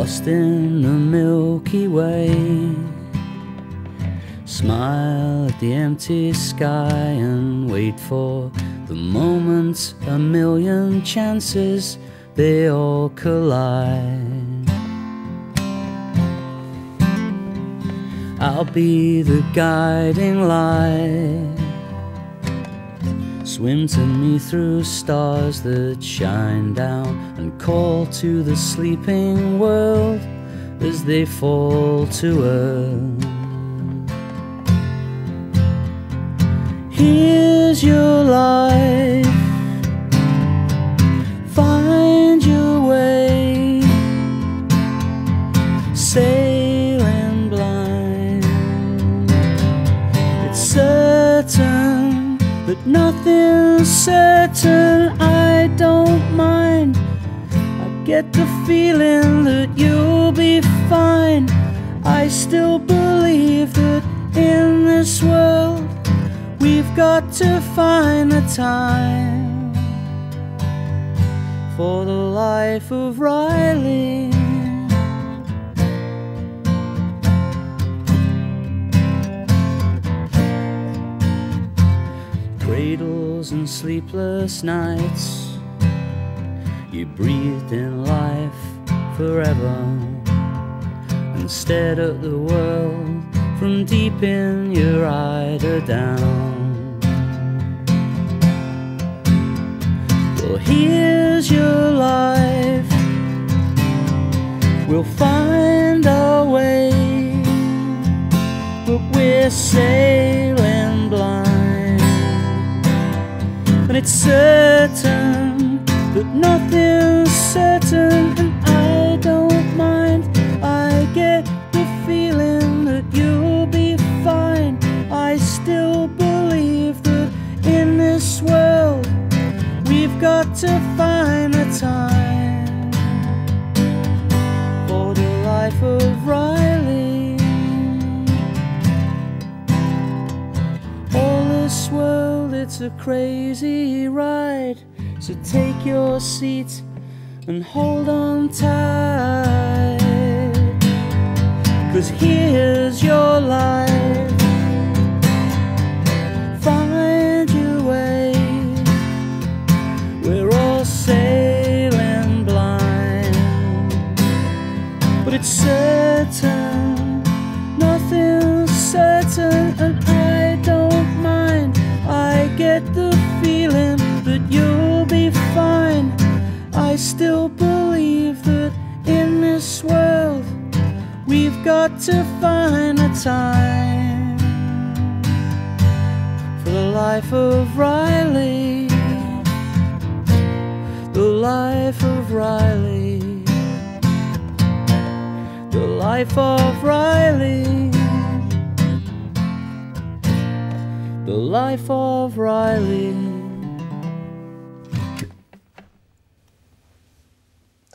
lost in the Milky Way. Smile at the empty sky and wait for the moment a million chances they all collide. I'll be the guiding light. Swim to me through stars that shine down and call to the sleeping world as they fall to earth. Here's your life. Find your way. Sailing that nothing's certain. I don't mind. I get the feeling that you'll be fine. I still believe that in this world we've got to find the time for the life of Riley. Cradles and sleepless nights, you breathed in life forever and stared at the world from deep in your eider down. Well, here's your life. We'll find our way, but we're sailing And it's certain that nothing's certain, and I don't mind. I get the feeling that you'll be fine. I still believe that in this world we've got to find a time for the life of this world, it's a crazy ride. So take your seat and hold on tight. Cause here's you'll be fine. I still believe that in this world we've got to find a time for the life of Riley. The life of Riley. The life of Riley. The life of Riley.